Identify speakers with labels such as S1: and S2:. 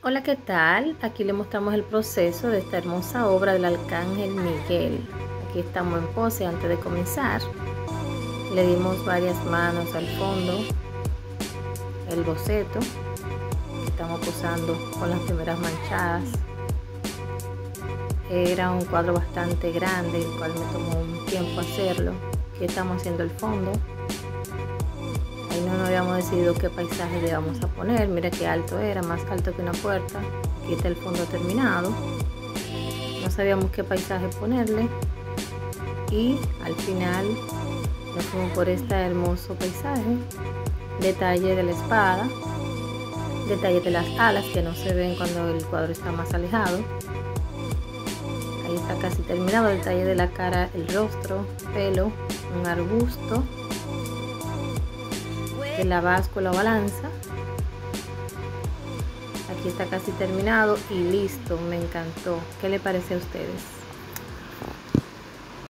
S1: Hola, ¿qué tal? Aquí le mostramos el proceso de esta hermosa obra del Arcángel Miguel. Aquí estamos en pose antes de comenzar. Le dimos varias manos al fondo, el boceto. Estamos posando con las primeras manchadas. Era un cuadro bastante grande, el cual me tomó un tiempo hacerlo. Aquí estamos haciendo el fondo decidido qué paisaje le vamos a poner. Mira qué alto era, más alto que una puerta. Aquí está el fondo terminado. No sabíamos qué paisaje ponerle. Y al final nos fuimos por este hermoso paisaje. Detalle de la espada. Detalle de las alas que no se ven cuando el cuadro está más alejado. Ahí está casi terminado. Detalle de la cara, el rostro, pelo, un arbusto de la o balanza. Aquí está casi terminado y listo, me encantó. ¿Qué le parece a ustedes?